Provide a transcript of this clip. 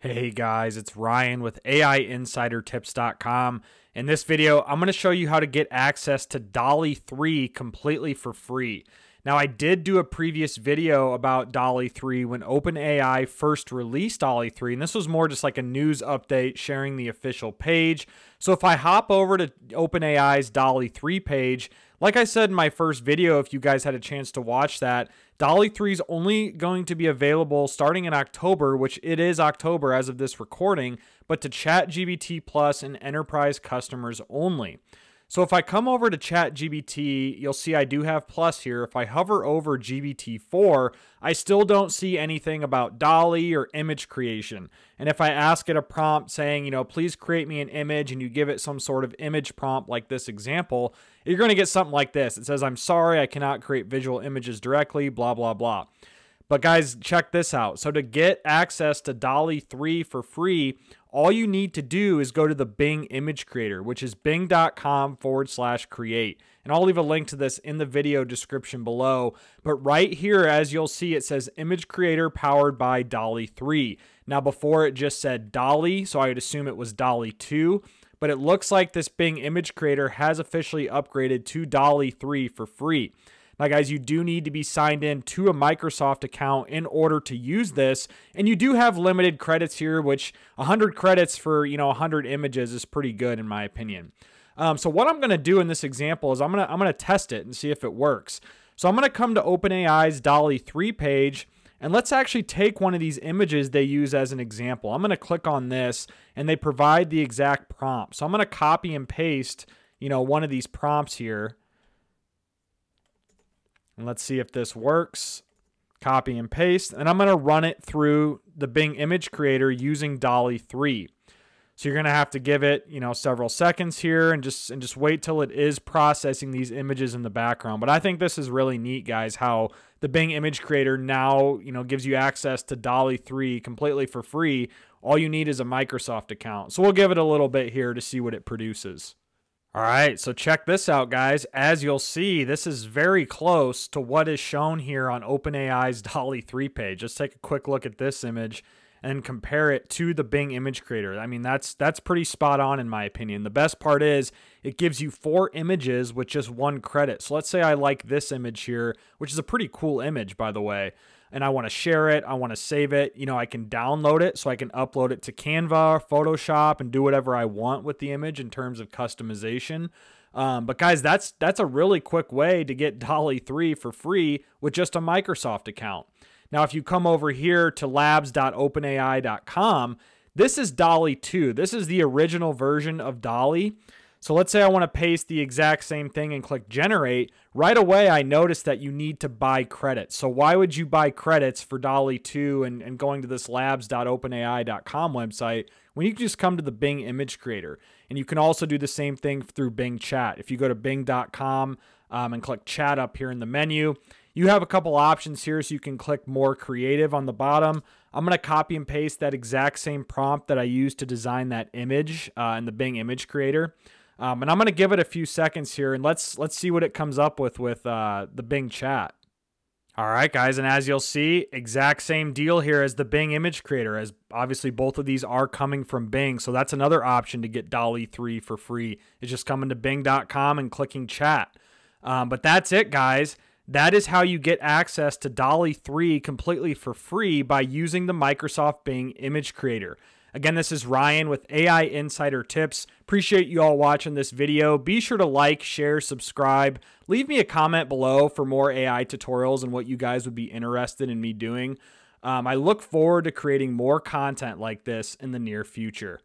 Hey guys, it's Ryan with AIInsiderTips.com. In this video, I'm going to show you how to get access to DALL-E 3 completely for free. Now, I did do a previous video about DALL-E 3 when OpenAI first released DALL-E 3, and this was more just like a news update sharing the official page. So if I hop over to OpenAI's DALL-E 3 page, like I said in my first video, if you guys had a chance to watch that, DALL-E 3 is only going to be available starting in October, which it is October as of this recording, but to ChatGPT Plus and enterprise customers only. So if I come over to ChatGPT, you'll see I do have plus here. If I hover over GPT-4, I still don't see anything about DALL-E or image creation. And if I ask it a prompt saying, you know, please create me an image and you give it some sort of image prompt like this example, you're going to get something like this. It says, I'm sorry, I cannot create visual images directly, blah, blah, blah. But guys, check this out. So to get access to DALL-E 3 for free, all you need to do is go to the Bing image creator, which is bing.com forward slash create. And I'll leave a link to this in the video description below. But right here, as you'll see, it says image creator powered by DALL-E 3. Now, before it just said DALL-E, so I would assume it was DALL-E 2. But it looks like this Bing image creator has officially upgraded to DALL-E 3 for free. Now, guys, you do need to be signed in to a Microsoft account in order to use this. And you do have limited credits here, which 100 credits for, you know, 100 images is pretty good in my opinion. Um, so what I'm going to do in this example is I'm going to I'm going to test it and see if it works. So I'm going to come to OpenAI's DALL-E 3 page and let's actually take one of these images they use as an example. I'm going to click on this and they provide the exact prompt. So I'm going to copy and paste, you know, one of these prompts here. And let's see if this works. Copy and paste. And I'm going to run it through the Bing image creator using DALL-E 3. So you're going to have to give it, you know, several seconds here and just and just wait till it is processing these images in the background. But I think this is really neat, guys, how the Bing image creator now, you know, gives you access to DALL-E 3 completely for free. All you need is a Microsoft account. So we'll give it a little bit here to see what it produces. All right, so check this out, guys. As you'll see, this is very close to what is shown here on OpenAI's DALL-E 3 page. Let's take a quick look at this image and compare it to the Bing image creator. I mean, that's that's pretty spot on in my opinion. The best part is it gives you four images with just one credit. So let's say I like this image here, which is a pretty cool image by the way and I want to share it, I want to save it, you know, I can download it so I can upload it to Canva, Photoshop, and do whatever I want with the image in terms of customization. Um, but guys, that's that's a really quick way to get DALL-E 3 for free with just a Microsoft account. Now, if you come over here to labs.openai.com, this is DALL-E 2. This is the original version of DALL-E. So let's say I want to paste the exact same thing and click generate. Right away, I notice that you need to buy credits. So why would you buy credits for DALL-E 2 and, and going to this labs.openai.com website when you can just come to the Bing image creator? And you can also do the same thing through Bing chat. If you go to bing.com um, and click chat up here in the menu, you have a couple options here so you can click more creative on the bottom. I'm going to copy and paste that exact same prompt that I used to design that image uh, in the Bing image creator. Um, and I'm going to give it a few seconds here and let's let's see what it comes up with with uh, the Bing chat. All right, guys, and as you'll see, exact same deal here as the Bing image creator, as obviously both of these are coming from Bing. So that's another option to get DALL-E 3 for free. It's just coming to bing.com and clicking chat. Um, but that's it, guys. That is how you get access to DALL-E 3 completely for free by using the Microsoft Bing image creator. Again, this is Ryan with AI Insider Tips. Appreciate you all watching this video. Be sure to like, share, subscribe. Leave me a comment below for more AI tutorials and what you guys would be interested in me doing. Um, I look forward to creating more content like this in the near future.